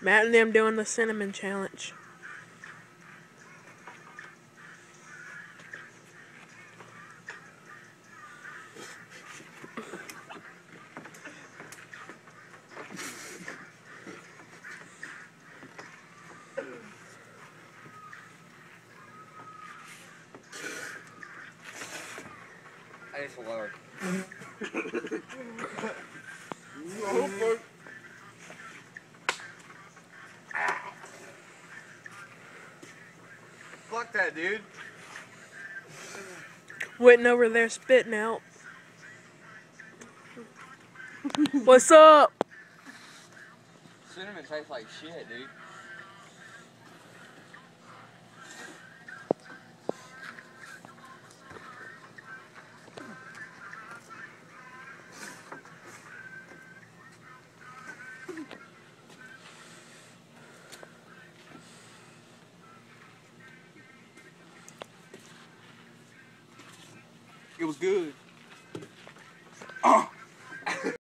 Matt and them doing the cinnamon challenge. I need to Fuck that, dude. Waiting over there spitting out. What's up? Cinnamon tastes like shit, dude. It was good.